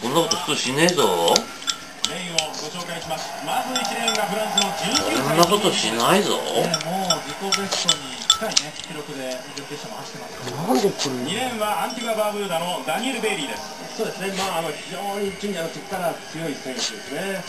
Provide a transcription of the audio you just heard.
こんなこと普通しねえぞ。まず1レがフランスの19こんなことしないぞ。です。なんでこ2レーンはアンティガ・バーブーダのダニエル・ベイリーです。そうですね、まあ、あの非常に地にあの力強い選手ですね。